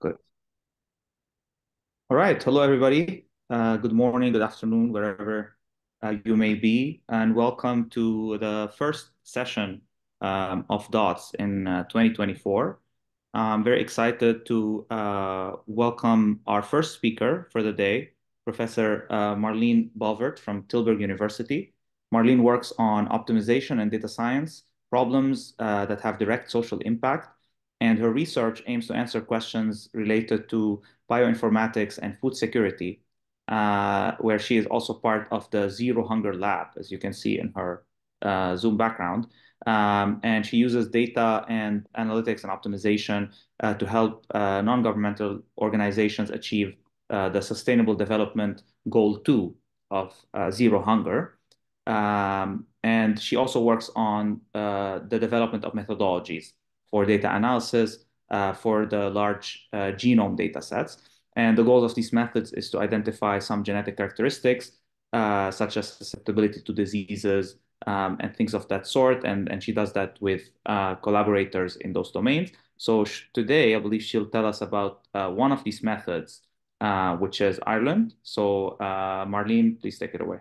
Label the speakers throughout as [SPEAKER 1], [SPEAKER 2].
[SPEAKER 1] Good. All right. Hello, everybody. Uh, good morning, good afternoon, wherever uh, you may be, and welcome to the first session um, of DOTS in uh, 2024. I'm very excited to uh, welcome our first speaker for the day, Professor uh, Marleen Balvert from Tilburg University. Marleen works on optimization and data science problems uh, that have direct social impact and her research aims to answer questions related to bioinformatics and food security, uh, where she is also part of the Zero Hunger Lab, as you can see in her uh, Zoom background. Um, and she uses data and analytics and optimization uh, to help uh, non-governmental organizations achieve uh, the Sustainable Development Goal 2 of uh, Zero Hunger. Um, and she also works on the development of methodologies for data analysis uh, for the large uh, genome data sets. And the goal of these methods is to identify some genetic characteristics, uh, such as susceptibility to diseases um, and things of that sort. And, and she does that with uh, collaborators in those domains. So today, I believe she'll tell us about uh, one of these methods, uh, which is Ireland. So Marleen, please take it away.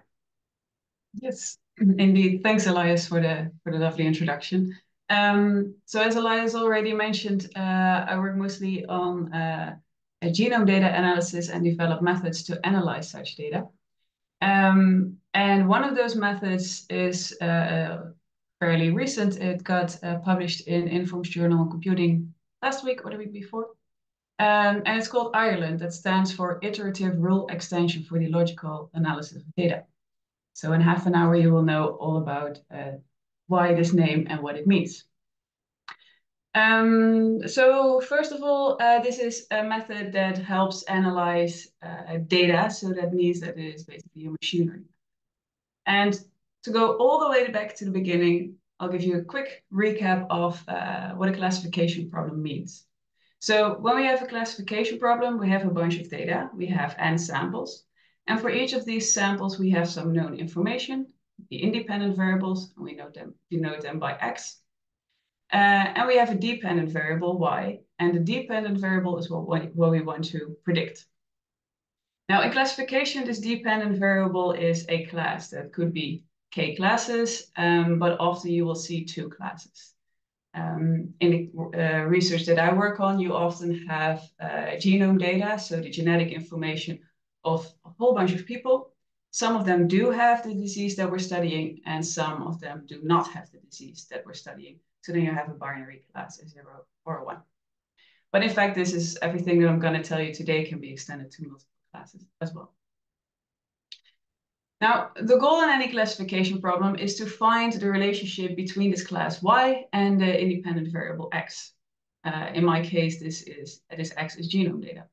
[SPEAKER 2] Yes, indeed. Thanks, Elias, for the, for the lovely introduction. Um, so as Elias already mentioned, uh, I work mostly on uh, genome data analysis and develop methods to analyze such data. Um, and one of those methods is uh, fairly recent. It got uh, published in Informs Journal on Computing last week or the week before. Um, and it's called Ireland. That stands for Iterative Rule Extension for the Logical Analysis of Data. So in half an hour, you will know all about uh, why this name and what it means. Um, so first of all, uh, this is a method that helps analyze uh, data. So that means that it is basically a machine learning. And to go all the way back to the beginning, I'll give you a quick recap of uh, what a classification problem means. So when we have a classification problem, we have a bunch of data. We have n samples. And for each of these samples, we have some known information the independent variables, and we know them, denote them by x. Uh, and we have a dependent variable, y, and the dependent variable is what, what we want to predict. Now, in classification, this dependent variable is a class that could be k classes, um, but often you will see two classes. Um, in the uh, research that I work on, you often have uh, genome data, so the genetic information of a whole bunch of people, some of them do have the disease that we're studying, and some of them do not have the disease that we're studying. So then you have a binary class, a zero or a one. But in fact, this is everything that I'm going to tell you today can be extended to multiple classes as well. Now, the goal in any classification problem is to find the relationship between this class y and the independent variable x. Uh, in my case, this is this x is genome data.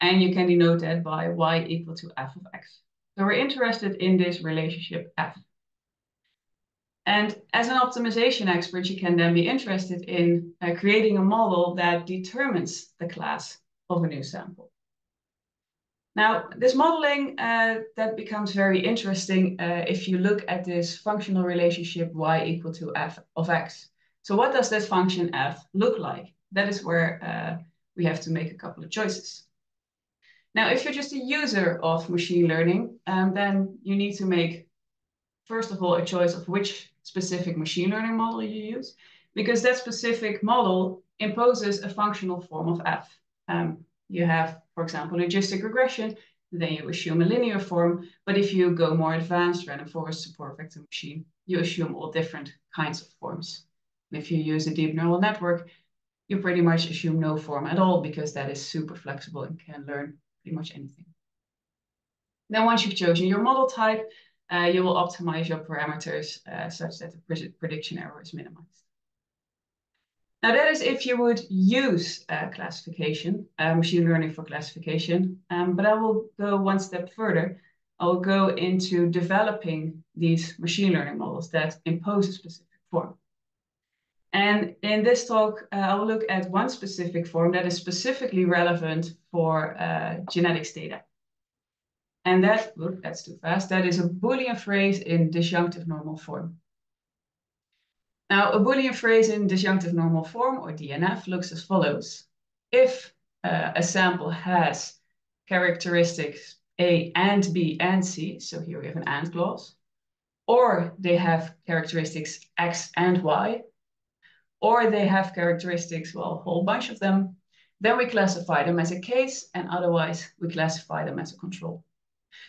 [SPEAKER 2] And you can denote that by y equal to f of x. So we're interested in this relationship F. And as an optimization expert, you can then be interested in uh, creating a model that determines the class of a new sample. Now, this modeling, uh, that becomes very interesting uh, if you look at this functional relationship y equal to f of x. So what does this function f look like? That is where uh, we have to make a couple of choices. Now, if you're just a user of machine learning, um, then you need to make, first of all, a choice of which specific machine learning model you use, because that specific model imposes a functional form of F. Um, you have, for example, logistic regression, then you assume a linear form. But if you go more advanced, random forest support vector machine, you assume all different kinds of forms. If you use a deep neural network, you pretty much assume no form at all because that is super flexible and can learn pretty much anything. Then once you've chosen your model type, uh, you will optimize your parameters uh, such that the prediction error is minimized. Now that is if you would use uh, classification, uh, machine learning for classification, um, but I will go one step further. I will go into developing these machine learning models that impose a specific form. And in this talk, uh, I'll look at one specific form that is specifically relevant for uh, genetics data. And that, look, that's too fast, that is a Boolean phrase in disjunctive normal form. Now, a Boolean phrase in disjunctive normal form, or DNF, looks as follows. If uh, a sample has characteristics A and B and C, so here we have an AND clause, or they have characteristics X and Y, or they have characteristics, well, a whole bunch of them, then we classify them as a case, and otherwise we classify them as a control.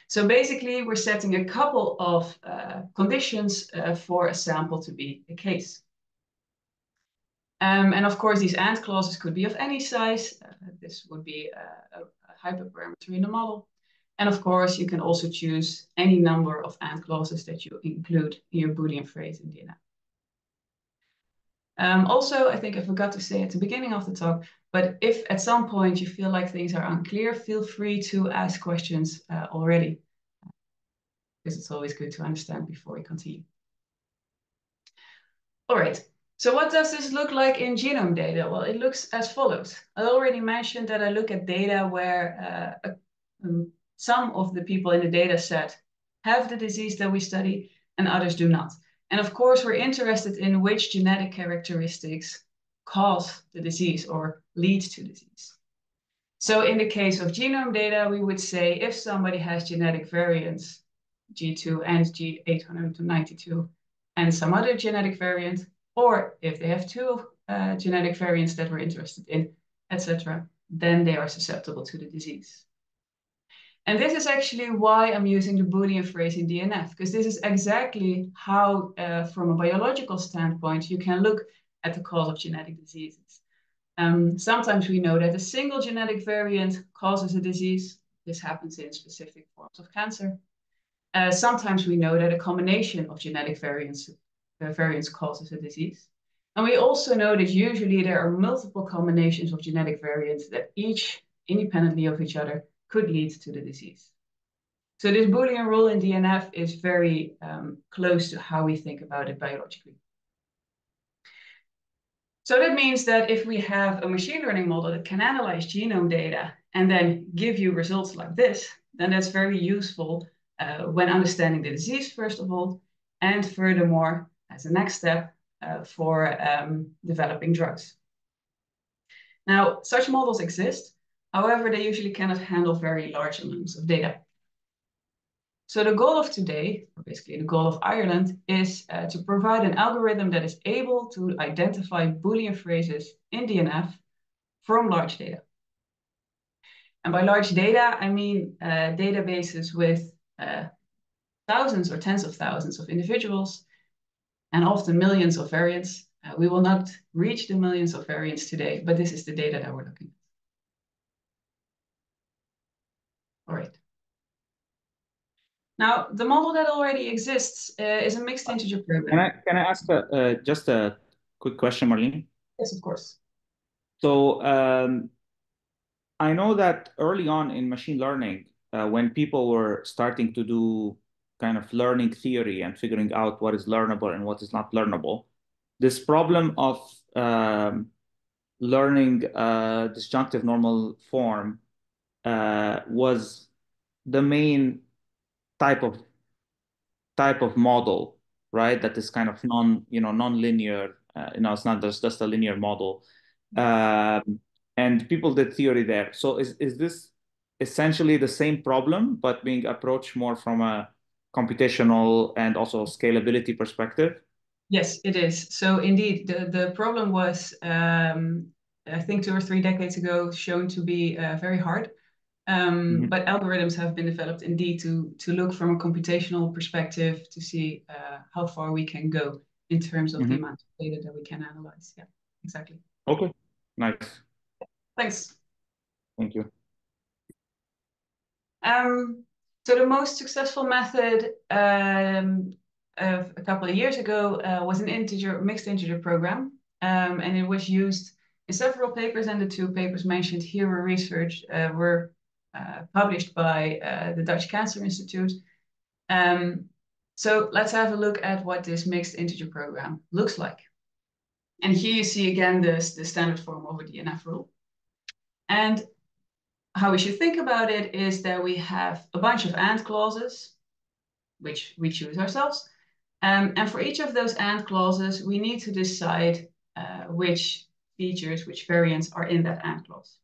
[SPEAKER 2] So basically, we're setting a couple of uh, conditions uh, for a sample to be a case. Um, and of course, these AND clauses could be of any size. Uh, this would be a, a, hyperparameter in the model. And of course, you can also choose any number of AND clauses that you include in your Boolean phrase in DNF. Um, also, I think I forgot to say at the beginning of the talk, but if at some point you feel like things are unclear, feel free to ask questions uh, already, because it's always good to understand before we continue. All right, so what does this look like in genome data? Well, it looks as follows. I already mentioned that I look at data where uh, um, some of the people in the data set have the disease that we study and others do not. And of course, we're interested in which genetic characteristics cause the disease or lead to disease. So in the case of genome data, we would say if somebody has genetic variants, G2 and G892, and some other genetic variant, or if they have two uh, genetic variants that we're interested in, etc., then they are susceptible to the disease. And this is actually why I'm using the Boolean phrase in DNF, because this is exactly how, uh, from a biological standpoint, you can look at the cause of genetic diseases. Um, sometimes we know that a single genetic variant causes a disease. This happens in specific forms of cancer. Uh, sometimes we know that a combination of genetic variants, uh, variants causes a disease. And we also know that usually there are multiple combinations of genetic variants that each independently of each other could lead to the disease. So this Boolean rule in DNF is very um, close to how we think about it biologically. So that means that if we have a machine learning model that can analyze genome data and then give you results like this, then that's very useful uh, when understanding the disease, first of all, and furthermore, as a next step uh, for um, developing drugs. Now, such models exist, However, they usually cannot handle very large amounts of data. So the goal of today, or basically the goal of Ireland, is uh, to provide an algorithm that is able to identify Boolean phrases in DNF from large data. And by large data, I mean uh, databases with uh, thousands or tens of thousands of individuals and often millions of variants. Uh, we will not reach the millions of variants today, but this is the data that we're looking at. All right. Now, the model that already exists uh, is a mixed integer program.
[SPEAKER 1] Can I, can I ask a, uh, just a quick question, Marleen?
[SPEAKER 2] Yes, of course.
[SPEAKER 1] So um, I know that early on in machine learning, uh, when people were starting to do kind of learning theory and figuring out what is learnable and what is not learnable, this problem of um, learning uh, disjunctive normal form uh, was the main type of type of model, right? That is kind of non, you know, non-linear. Uh, you know, it's not just, just a linear model. Um, and people did theory there. So is is this essentially the same problem, but being approached more from a computational and also scalability perspective?
[SPEAKER 2] Yes, it is. So indeed, the, the problem was, um, I think two or three decades ago, shown to be uh, very hard. Um, mm -hmm. But algorithms have been developed indeed to, to look from a computational perspective to see uh, how far we can go in terms of mm -hmm. the mm-hmm. amount of data that we can analyze. Yeah, exactly.
[SPEAKER 1] Okay, nice.
[SPEAKER 2] Thanks.
[SPEAKER 1] Thank you.
[SPEAKER 2] Um, so the most successful method um, of a couple of years ago uh, was an integer mixed integer program, um, and it was used in several papers. And the two papers mentioned here were research uh, were published by uh, the Dutch Cancer Institute. Um, so let's have a look at what this mixed integer program looks like. And here you see again this, the standard form of a DNF rule. And how we should think about it is that we have a bunch of AND clauses, which we choose ourselves. Um, and for each of those AND clauses, we need to decide uh, which features, which variants are in that AND clause.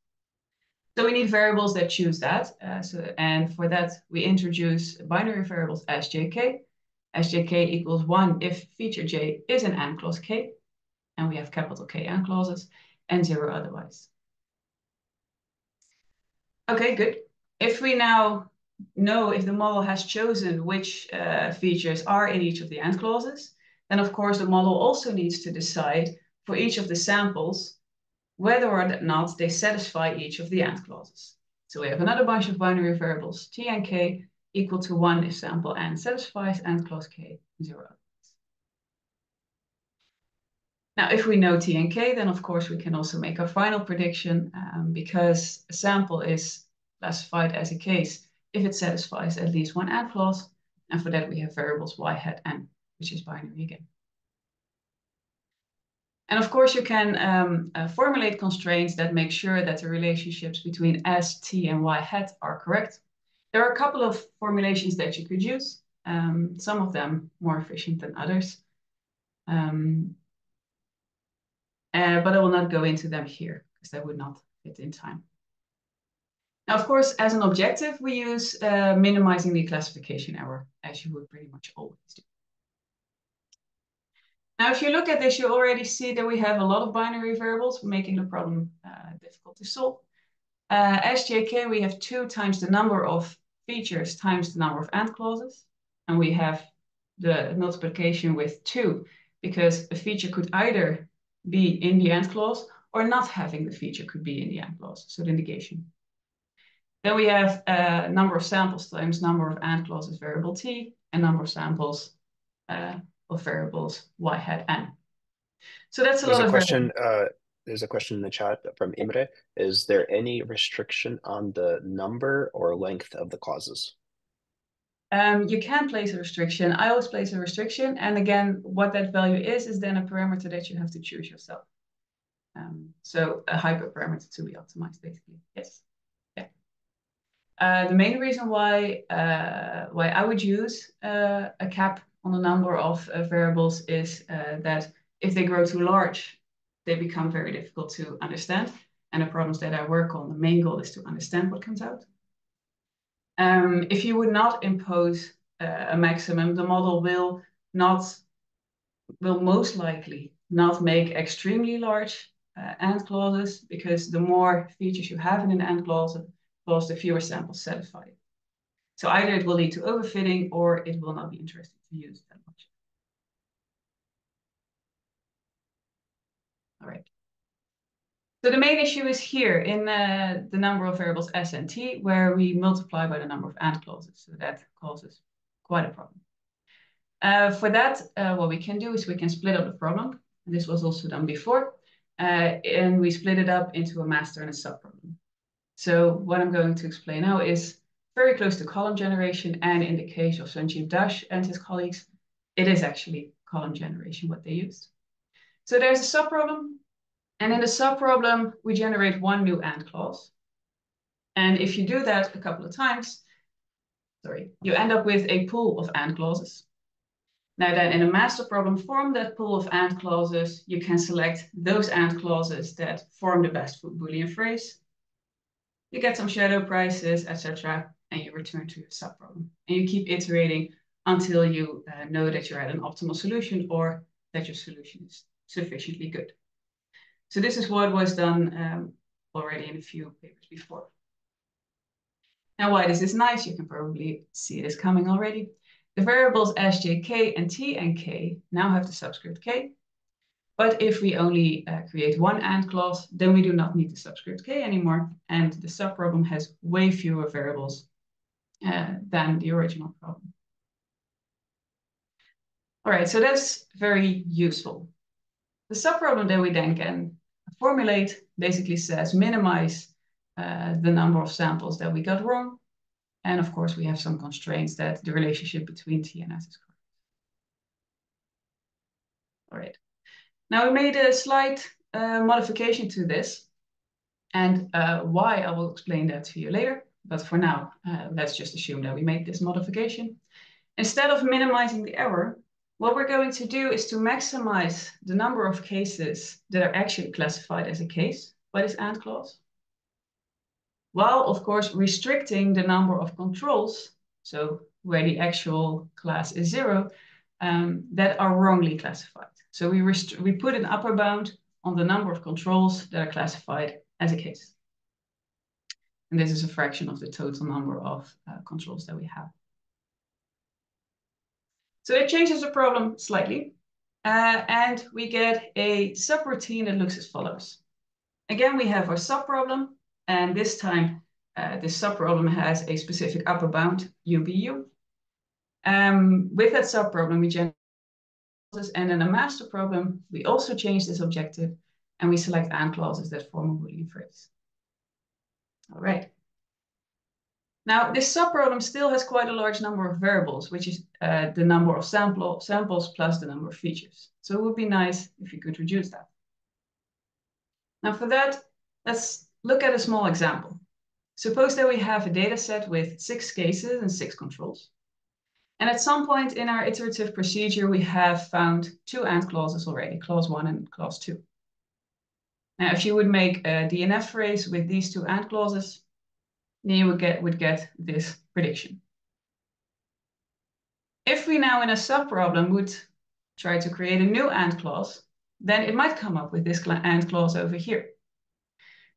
[SPEAKER 2] So we need variables that choose that. Uh, so, and for that, we introduce binary variables sjk. sjk equals 1 if feature j is an AND clause k, and we have capital K AND clauses, and 0 otherwise. Okay, good. If we now know if the model has chosen which uh, features are in each of the AND clauses, then of course the model also needs to decide for each of the samples whether or not they satisfy each of the AND clauses. So we have another bunch of binary variables, t and k equal to 1 if sample n satisfies AND clause k, 0. Now, if we know t and k, then of course we can also make our final prediction um, because a sample is classified as a case if it satisfies at least one AND clause. And for that, we have variables y hat n, which is binary again. And of course, you can um, uh, formulate constraints that make sure that the relationships between S, T, and Y hat are correct. There are a couple of formulations that you could use, um, some of them more efficient than others. Um, uh, but I will not go into them here because that would not fit in time. Now, of course, as an objective, we use uh, minimizing the classification error, as you would pretty much always do. Now, if you look at this, you already see that we have a lot of binary variables, making the problem uh, difficult to solve. Uh, SJK, we have two times the number of features times the number of AND clauses. And we have the multiplication with two, because a feature could either be in the AND clause or not having the feature could be in the AND clause, so the negation. Then we have uh, number of samples times number of AND clauses variable t, and number of samples uh, of variables y hat n. So that's a
[SPEAKER 3] there's
[SPEAKER 2] lot
[SPEAKER 3] a
[SPEAKER 2] of
[SPEAKER 3] question. Uh, there's a question in the chat from Imre. Is there any restriction on the number or length of the clauses?
[SPEAKER 2] Um, you can place a restriction. I always place a restriction. And again, what that value is, is then a parameter that you have to choose yourself. Um, so a hyperparameter to be optimized, basically. Yes. Yeah. Uh, the main reason why uh, why I would use uh, a cap on the number of uh, variables is uh, that if they grow too large, they become very difficult to understand. And the problems that I work on, the main goal is to understand what comes out. Um, if you would not impose uh, a maximum, the model will not, will most likely not make extremely large uh, AND clauses because the more features you have in an AND clause, the fewer samples satisfy it. So either it will lead to overfitting or it will not be interesting to use that much. All right. So the main issue is here in uh, the number of variables s and t, where we multiply by the number of AND clauses. So that causes quite a problem. Uh, for that, uh, what we can do is we can split up the problem. This was also done before. Uh, and we split it up into a master and a subproblem. So what I'm going to explain now is very close to column generation. And in the case of Sanjeev Dash and his colleagues, it is actually column generation what they used. So there's a subproblem. And in the subproblem, we generate one new AND clause. And if you do that a couple of times, sorry, you end up with a pool of AND clauses. Now then, in a master problem, form that pool of AND clauses, you can select those AND clauses that form the best Boolean phrase. You get some shadow prices, etc and you return to your subproblem. And you keep iterating until you uh, know that you're at an optimal solution or that your solution is sufficiently good. So this is what was done um, already in a few papers before. Now, why this is nice, you can probably see this coming already. The variables sjk and t and k now have the subscript k. But if we only uh, create one AND clause, then we do not need the subscript k anymore. And the subproblem has way fewer variables uh, than the original problem. All right, so that's very useful. The subproblem that we then can formulate basically says minimize uh, the number of samples that we got wrong. And of course, we have some constraints that the relationship between T and S is correct. All right. Now we made a slight uh, modification to this. And uh, why I will explain that to you later. But for now, uh, let's just assume that we make this modification. Instead of minimizing the error, what we're going to do is to maximize the number of cases that are actually classified as a case by this AND clause. while of course restricting the number of controls, so where the actual class is zero, um, that are wrongly classified. So we, we put an upper bound on the number of controls that are classified as a case. And this is a fraction of the total number of uh, controls that we have. So it changes the problem slightly. Uh, and we get a subroutine that looks as follows. Again, we have our subproblem. And this time, uh, this subproblem has a specific upper bound, UBU. Um, with that subproblem, we generate clauses. and in a master problem, we also change this objective and we select AND clauses that form a Boolean phrase. All right. Now, this subproblem still has quite a large number of variables, which is uh, the number of sample, samples plus the number of features. So it would be nice if you could reduce that. Now for that, let's look at a small example. Suppose that we have a data set with six cases and six controls. And at some point in our iterative procedure, we have found two AND clauses already, clause one and clause two. Now, if you would make a DNF phrase with these two AND clauses, then you would get, would get this prediction. If we now in a subproblem would try to create a new AND clause, then it might come up with this AND clause over here.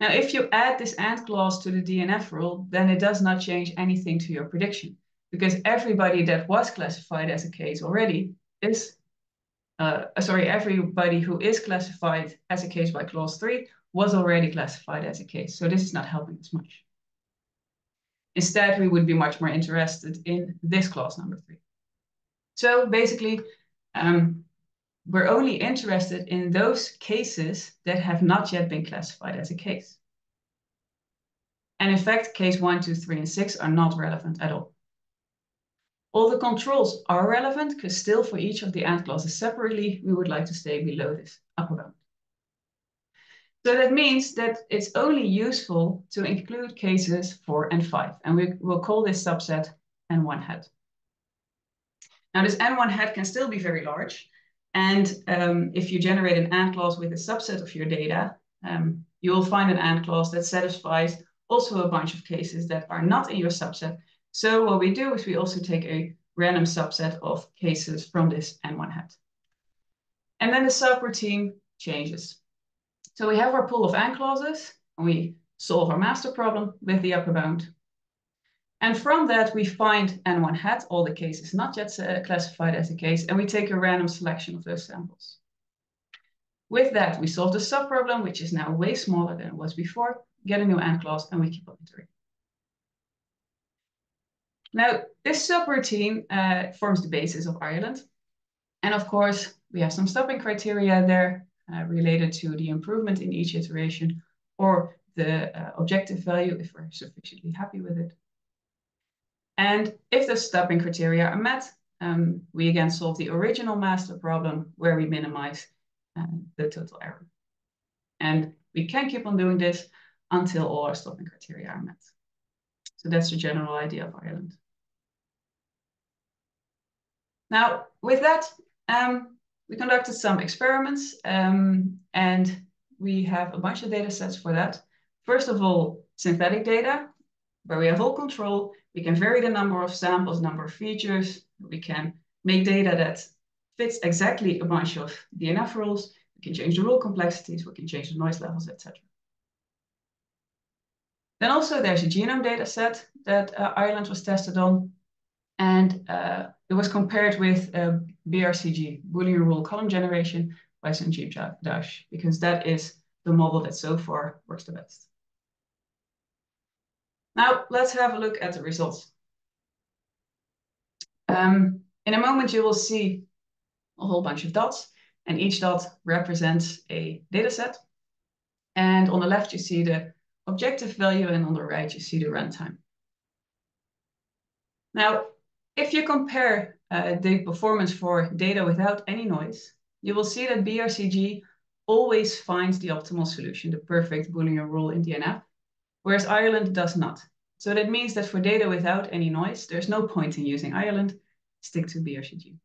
[SPEAKER 2] Now, if you add this AND clause to the DNF rule, then it does not change anything to your prediction because everybody that was classified as a case already is, uh, sorry, everybody who is classified as a case by clause three was already classified as a case. So this is not helping us much. Instead, we would be much more interested in this clause number three. So basically, um, we're only interested in those cases that have not yet been classified as a case. And in fact, case one, two, three, and six are not relevant at all. All the controls are relevant because still for each of the AND clauses separately, we would like to stay below this upper bound. So that means that it's only useful to include cases four and five, and we will call this subset N1 hat. Now this N1 hat can still be very large, and um, if you generate an AND clause with a subset of your data, um, you will find an AND clause that satisfies also a bunch of cases that are not in your subset, so what we do is we also take a random subset of cases from this N1 hat. And then the subroutine changes. So we have our pool of AND clauses, and we solve our master problem with the upper bound. And from that, we find N1 hat, all the cases not yet uh, classified as a case, and we take a random selection of those samples. With that, we solve the subproblem, which is now way smaller than it was before, get a new AND clause, and we keep on iterating. Now, this subroutine uh, forms the basis of Ireland. And of course, we have some stopping criteria there uh, related to the improvement in each iteration or the uh, objective value if we're sufficiently happy with it. And if the stopping criteria are met, um, we again solve the original master problem where we minimize uh, the total error. And we can keep on doing this until all our stopping criteria are met. So that's the general idea of Ireland. Now, with that, um, we conducted some experiments um, and we have a bunch of data sets for that. First of all, synthetic data, where we have all control. We can vary the number of samples, number of features. We can make data that fits exactly a bunch of DNF rules. We can change the rule complexities. We can change the noise levels, etc. Then also there's a genome data set that uh, Ireland was tested on. And uh, it was compared with uh, BRCG, Boolean rule column generation by Sanjeev Dash, because that is the model that so far works the best. Now let's have a look at the results. Um, in a moment, you will see a whole bunch of dots, and each dot represents a data set. And on the left, you see the objective value, and on the right, you see the runtime. Now, if you compare uh, the performance for data without any noise, you will see that BRCG always finds the optimal solution, the perfect Boolean rule in DNF, whereas Ireland does not. So that means that for data without any noise, there's no point in using Ireland, stick to BRCG.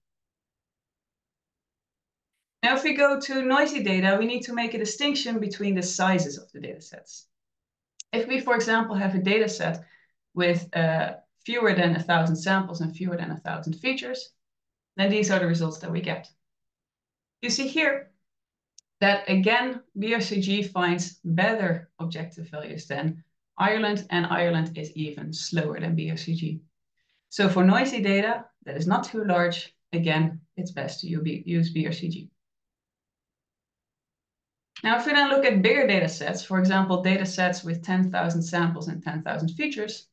[SPEAKER 2] Now, if we go to noisy data, we need to make a distinction between the sizes of the data sets. If we, for example, have a data set with uh, fewer than 1,000 samples and fewer than 1,000 features, then these are the results that we get. You see here that again, BRCG finds better objective values than Ireland, and Ireland is even slower than BRCG. So for noisy data that is not too large, again, it's best to use BRCG. Now, if we then look at bigger data sets, for example, data sets with 10,000 samples and 10,000 features,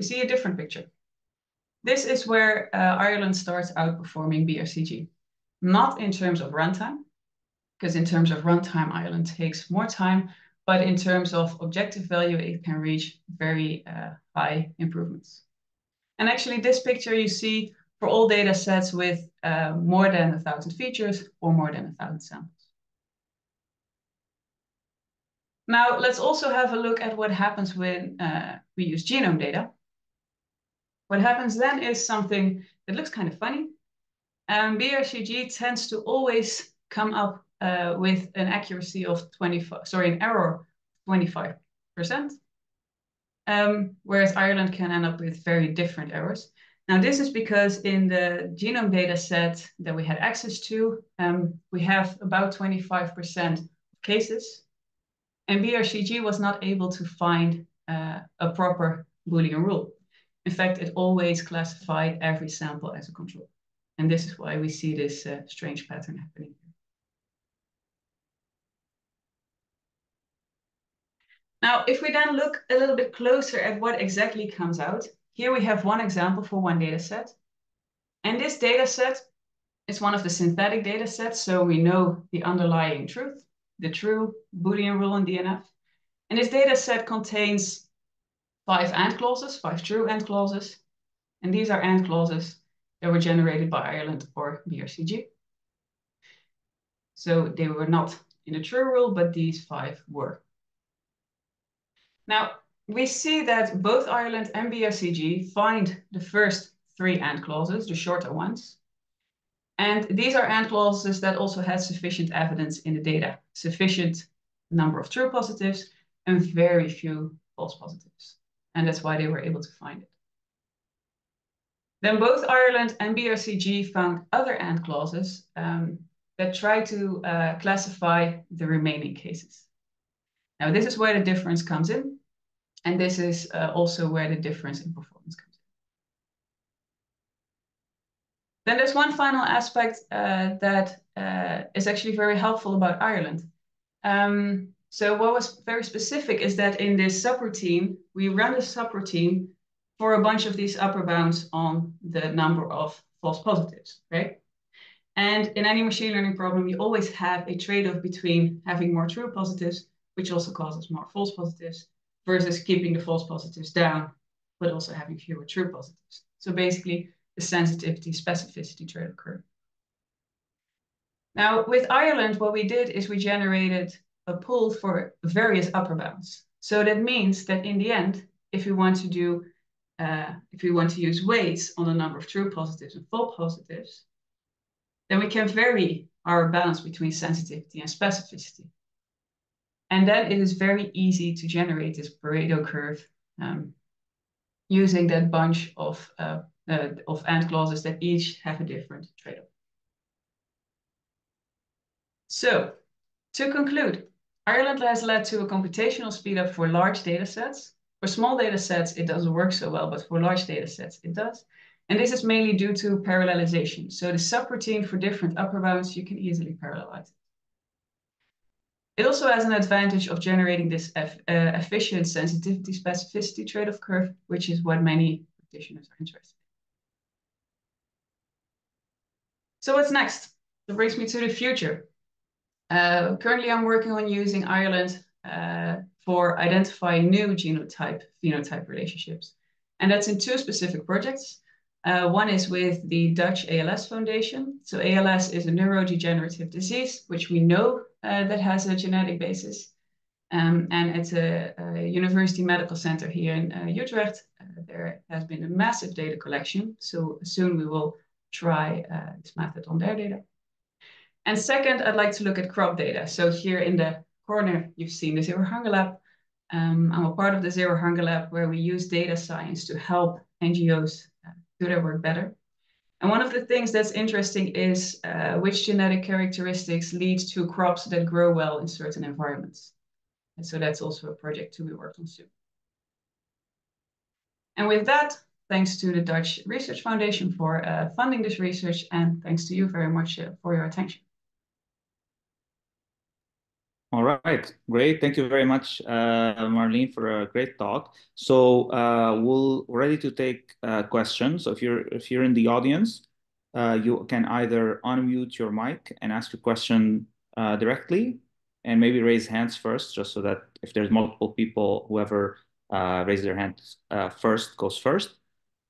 [SPEAKER 2] we see a different picture. This is where uh, Ireland starts outperforming BRCG, not in terms of runtime, because in terms of runtime, Ireland takes more time, but in terms of objective value, it can reach very uh, high improvements. And actually, this picture you see for all data sets with uh, more than 1,000 features or more than 1,000 samples. Now, let's also have a look at what happens when uh, we use genome data. What happens then is something that looks kind of funny. Um, BRCG tends to always come up uh, with an accuracy of 25, sorry, an error 25%, um, whereas Ireland can end up with very different errors. Now, this is because in the genome data set that we had access to, um, we have about 25% cases, and BRCG was not able to find uh, a proper Boolean rule. In fact, it always classified every sample as a control. And this is why we see this uh, strange pattern happening. Now, if we then look a little bit closer at what exactly comes out, here we have one example for one data set. And this data set is one of the synthetic data sets, so we know the underlying truth, the true Boolean rule in DNF. And this data set contains five AND clauses, five true AND clauses. And these are AND clauses that were generated by Ireland or BRCG. So they were not in the true rule, but these five were. Now, we see that both Ireland and BRCG find the first three AND clauses, the shorter ones. And these are AND clauses that also had sufficient evidence in the data, sufficient number of true positives and very few false positives. And that's why they were able to find it. Then both Ireland and BRCG found other AND clauses um, that try to uh, classify the remaining cases. Now, this is where the difference comes in. And this is uh, also where the difference in performance comes in. Then there's one final aspect uh, that uh, is actually very helpful about Ireland. Um, so what was very specific is that in this subroutine, we run a subroutine for a bunch of these upper bounds on the number of false positives, right? And in any machine learning problem, you always have a trade-off between having more true positives, which also causes more false positives, versus keeping the false positives down, but also having fewer true positives. So basically, the sensitivity specificity trade-off curve. Now, with Ireland, what we did is we generated a pool for various upper bounds. So that means that in the end, if we want to do, uh, if we want to use weights on the number of true positives and false positives, then we can vary our balance between sensitivity and specificity. And then it is very easy to generate this Pareto curve um, using that bunch of, uh, uh, of AND clauses that each have a different trade-off. So to conclude, Ireland has led to a computational speedup for large data sets. For small data sets, it doesn't work so well, but for large data sets, it does. And this is mainly due to parallelization. So the subroutine for different upper bounds, you can easily parallelize it. Also has an advantage of generating this uh, efficient sensitivity specificity trade-off curve, which is what many practitioners are interested in. So what's next? That brings me to the future. Uh, currently, I'm working on using Ireland uh, for identifying new genotype-phenotype relationships. And that's in two specific projects. Uh, one is with the Dutch ALS Foundation. So ALS is a neurodegenerative disease, which we know uh, that has a genetic basis. Um, and at a, a, university medical center here in uh, Utrecht, uh, there has been a massive data collection. So soon we will try this method on their data. And second, I'd like to look at crop data. So here in the corner, you've seen the Zero Hunger Lab. Um, I'm a part of the Zero Hunger Lab where we use data science to help NGOs uh, do their work better. And one of the things that's interesting is uh, which genetic characteristics lead to crops that grow well in certain environments. And so that's also a project to be worked on soon. And with that, thanks to the Dutch Research Foundation for uh, funding this research, and thanks to you very much uh, for your attention.
[SPEAKER 1] All right, great. Thank you very much, uh, Marleen, for a great talk. So uh, we'll ready to take uh, questions. So if you're if you're in the audience, uh, you can either unmute your mic and ask your question uh, directly, and maybe raise hands first, just so that if there's multiple people, whoever uh, raise their hands first goes first.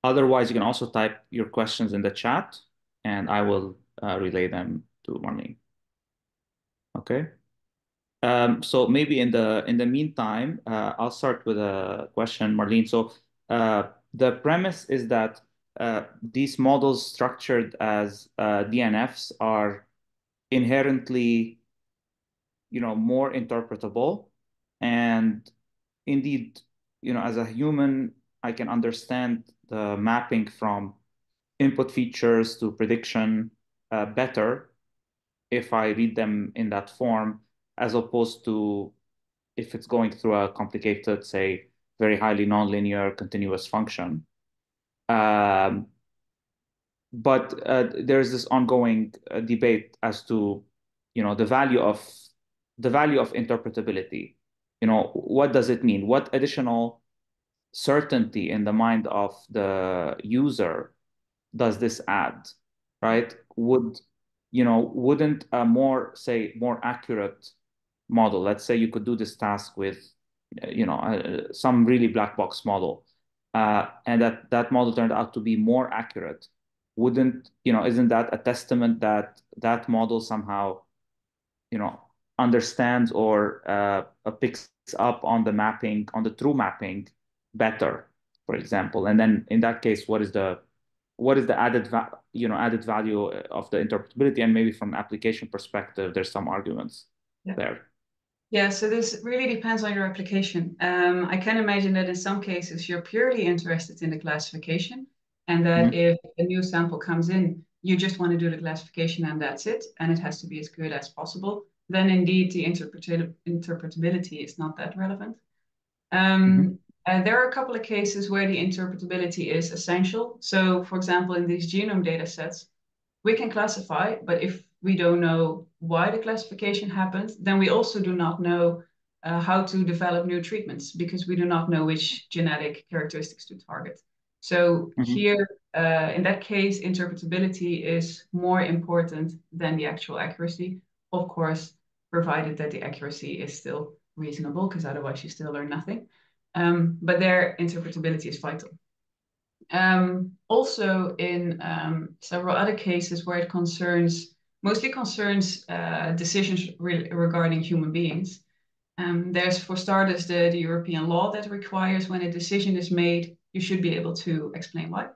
[SPEAKER 1] Otherwise, you can also type your questions in the chat, and I will relay them to Marleen. Okay. Um, so maybe in the in the meantime, uh, I'll start with a question, Marleen. So uh, the premise is that uh, these models structured as uh, DNFs are inherently, you know, more interpretable, and indeed, you know, as a human, I can understand the mapping from input features to prediction uh, better if I read them in that form as opposed to if it's going through a complicated, say, very highly nonlinear continuous function. Um, but uh, there's this ongoing uh, debate as to, you know, the value of the value of interpretability. You know, what does it mean? What additional certainty in the mind of the user does this add? Right? Would you know? Wouldn't a more say more accurate model. Let's say you could do this task with, you know, uh, some really black box model, uh, and that that model turned out to be more accurate. Wouldn't you know? Isn't that a testament that that model somehow, you know, understands or uh, picks up on the mapping, on the true mapping, better, for example? And then in that case, what is the what is the added you know added value of the interpretability and maybe from application perspective there's some arguments yeah. there
[SPEAKER 2] yeah, so this really depends on your application. Um, I can imagine that in some cases you're purely interested in the classification, and that mm -hmm. if a new sample comes in, you just want to do the classification and that's it, and it has to be as good as possible. Then indeed the interpretability is not that relevant. Um, mm -hmm. uh, there are a couple of cases where the interpretability is essential. So, for example, in these genome data sets, we can classify, but if we don't know why the classification happened, then we also do not know uh, how to develop new treatments because we do not know which genetic characteristics to target. So mm -hmm. here, uh, in that case, interpretability is more important than the actual accuracy, of course, provided that the accuracy is still reasonable, because otherwise you still learn nothing. Um, but there, interpretability is vital. Um, also in um, several other cases where it concerns, mostly concerns uh, decisions re regarding human beings. Um, there's, for starters, the, the European law that requires when a decision is made, you should be able to explain why.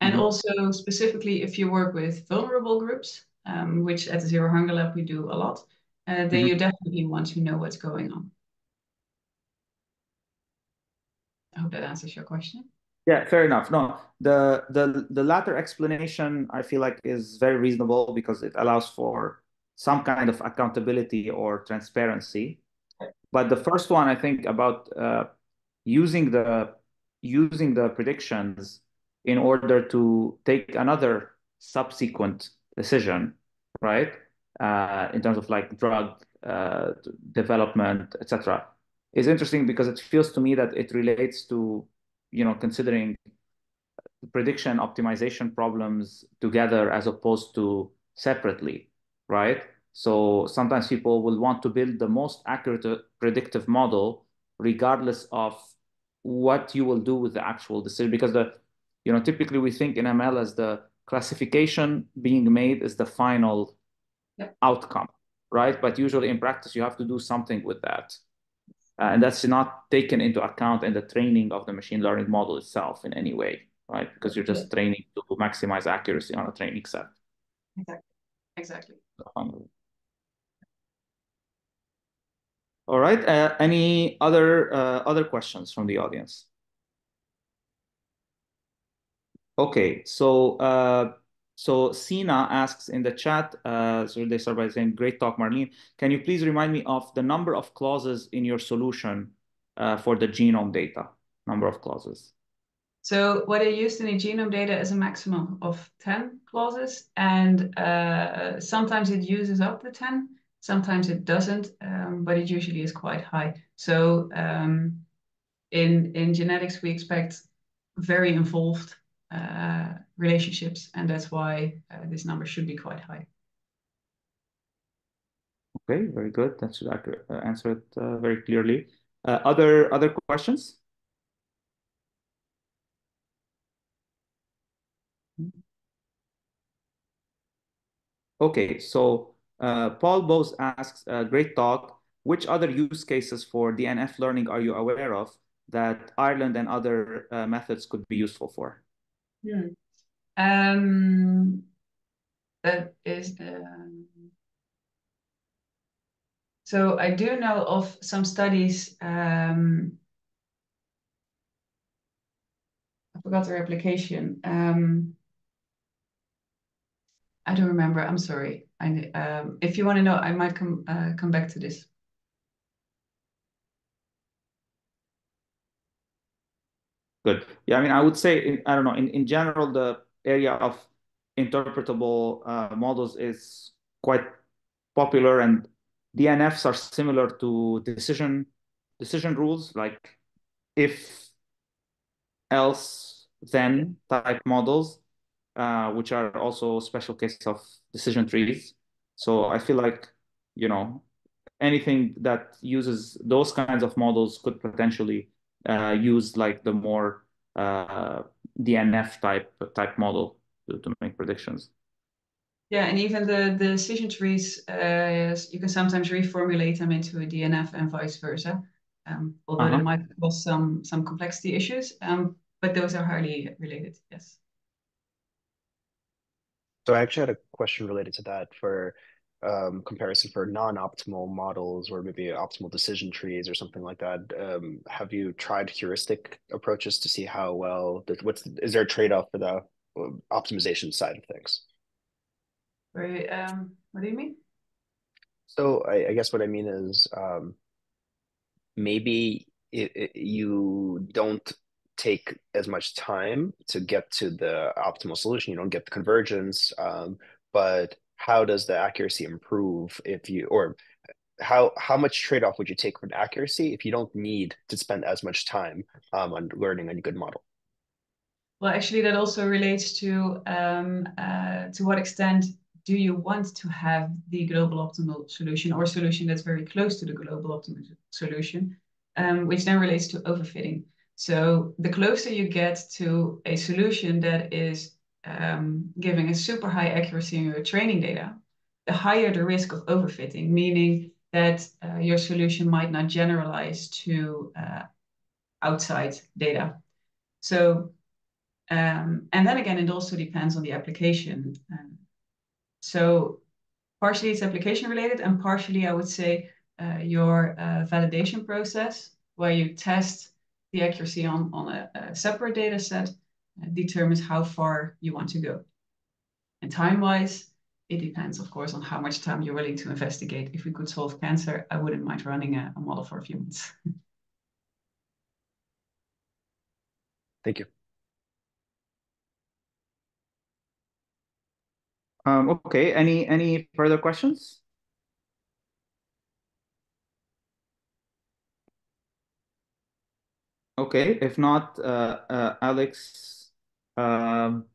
[SPEAKER 2] And mm -hmm. also specifically if you work with vulnerable groups, um, which at the Zero Hunger Lab we do a lot, uh, then mm -hmm. you definitely want to know what's going on. I hope that answers your question.
[SPEAKER 1] Yeah, fair enough. No, the the the latter explanation I feel like is very reasonable because it allows for some kind of accountability or transparency. But the first one, I think, about uh, using the using the predictions in order to take another subsequent decision, right? Uh, in terms of like drug uh, development, etc., is interesting because it feels to me that it relates to you know, considering prediction optimization problems together as opposed to separately, right? So sometimes people will want to build the most accurate uh, predictive model regardless of what you will do with the actual decision because the you know typically we think in ML as the classification being made is the final yeah. outcome, right? But usually in practice you have to do something with that. Uh, and that's not taken into account in the training of the machine learning model itself in any way, right? Because you're just training to maximize accuracy on a training set.
[SPEAKER 2] Exactly. Exactly.
[SPEAKER 1] All right. Uh, any other uh, other questions from the audience? Okay, so uh, so Sina asks in the chat. Uh, so they start by saying, "Great talk, Marleen. Can you please remind me of the number of clauses in your solution uh, for the genome data? Number of clauses."
[SPEAKER 2] So what I used in the genome data is a maximum of 10 clauses, and uh, sometimes it uses up the 10, sometimes it doesn't, um, but it usually is quite high. So um, in, in genetics, we expect very involved uh, relationships, and that's why uh, this number should be quite high.
[SPEAKER 1] Okay, very good. That should uh, answer it uh, very clearly. Uh, other other questions? Okay, so Paul Bose asks, great talk. Which other use cases for DNF learning are you aware of that IRELAND and other methods could be useful for?
[SPEAKER 2] Hmm. Um, that is, um, so I do know of some studies. Um, I forgot the replication. Um, I don't remember. I'm sorry. I, um, if you want to know, I might come uh, come back to this.
[SPEAKER 1] Good. Yeah, I mean, I would say, I don't know, in, in general, the area of interpretable uh, models is quite popular and DNFs are similar to decision decision rules, like if else then type models. Uh, which are also special cases of decision trees. So I feel like, you know, anything that uses those kinds of models could potentially uh, use like the more uh, DNF type type model to, to make predictions.
[SPEAKER 2] Yeah, and even the, the decision trees, uh, you can sometimes reformulate them into a DNF and vice versa. Um, although uh -huh. there might cause some some complexity issues, um, but those are highly related. Yes.
[SPEAKER 3] So I actually had a question related to that for um, comparison for non-optimal models or maybe optimal decision trees or something like that. Um, have you tried heuristic approaches to see how well, what's, is there a trade-off for the um, optimization side of things?
[SPEAKER 2] Right. Um, what do you mean?
[SPEAKER 3] So I, I guess what I mean is um, maybe it, it, you don't take as much time to get to the optimal solution. You don't get the convergence, um, but how does the accuracy improve if you or how how much trade off would you take from accuracy if you don't need to spend as much time um, on learning a good model?
[SPEAKER 2] Well, actually, that also relates to um, uh, to what extent do you want to have the global optimal solution or solution that's very close to the global optimal solution, um, which then relates to overfitting. So the closer you get to a solution that is um, giving a super high accuracy in your training data, the higher the risk of overfitting, meaning that uh, your solution might not generalize to uh, outside data. So, um, and then again, it also depends on the application. Um, so partially it's application related and partially I would say uh, your uh, validation process where you test the accuracy on, on a, a separate data set determines how far you want to go. And time-wise, it depends, of course, on how much time you're willing to investigate. If we could solve cancer, I wouldn't mind running a, a model for a few months.
[SPEAKER 3] Thank you.
[SPEAKER 1] Um, okay, any any further questions? Okay, if not, uh, uh, Alex, um,